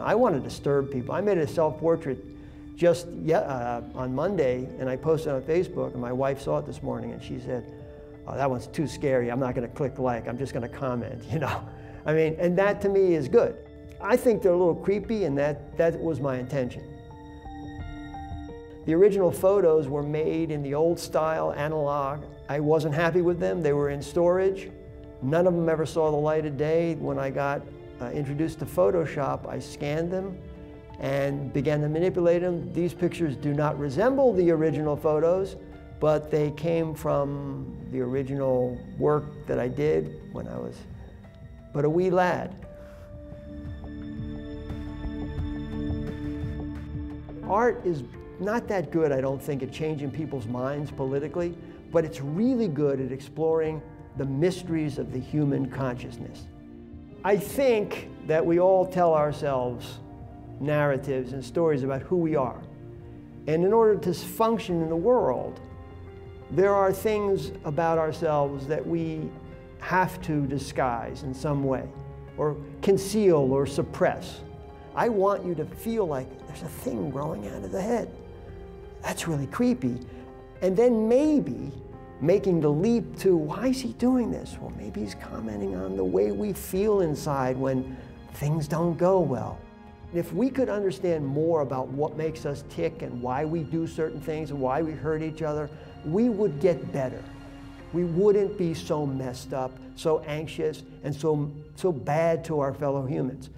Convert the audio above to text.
I want to disturb people. I made a self-portrait just uh, on Monday, and I posted on Facebook, and my wife saw it this morning, and she said, oh, that one's too scary. I'm not going to click like. I'm just going to comment, you know. I mean, and that to me is good. I think they're a little creepy, and that, that was my intention. The original photos were made in the old style, analog. I wasn't happy with them. They were in storage. None of them ever saw the light of day. When I got uh, introduced to Photoshop, I scanned them and began to manipulate them. These pictures do not resemble the original photos, but they came from the original work that I did when I was but a wee lad. Art is not that good, I don't think, at changing people's minds politically, but it's really good at exploring the mysteries of the human consciousness. I think that we all tell ourselves narratives and stories about who we are. And in order to function in the world, there are things about ourselves that we have to disguise in some way, or conceal or suppress. I want you to feel like there's a thing growing out of the head. That's really creepy. And then maybe making the leap to why is he doing this? Well, maybe he's commenting on the way we feel inside when things don't go well. If we could understand more about what makes us tick and why we do certain things and why we hurt each other, we would get better. We wouldn't be so messed up, so anxious, and so, so bad to our fellow humans.